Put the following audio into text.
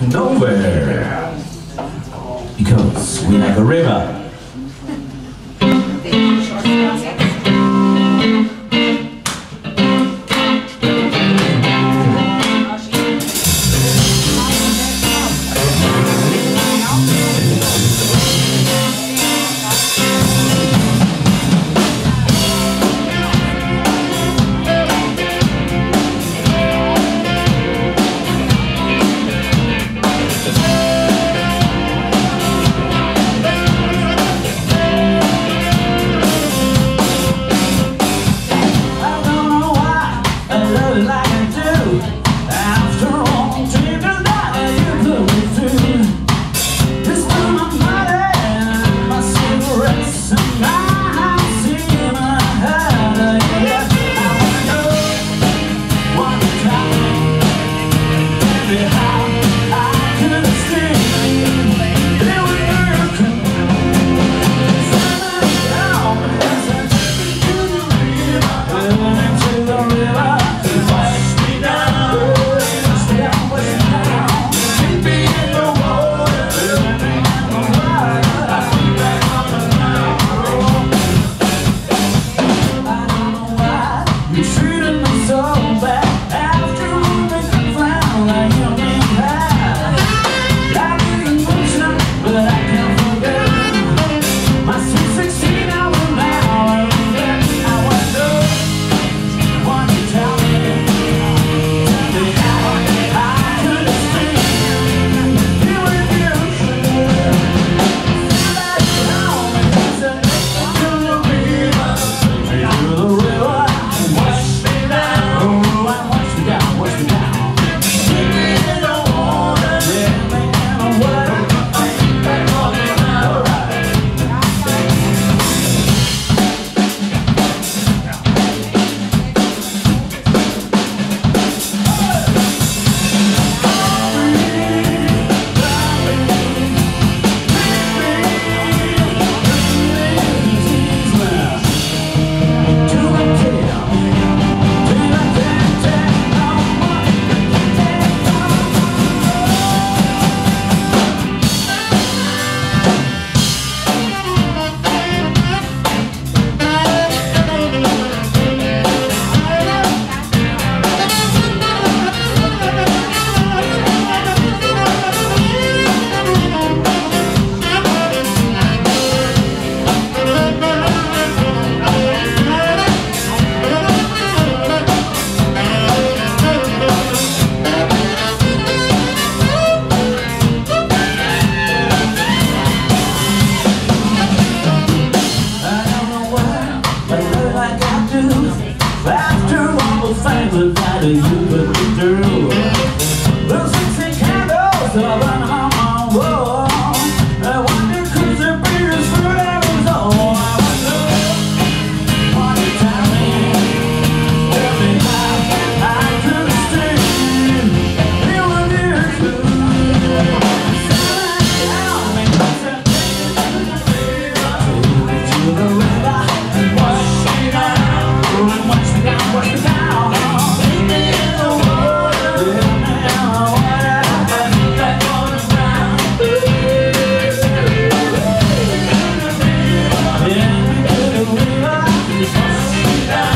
nowhere. Because we have a river. Wash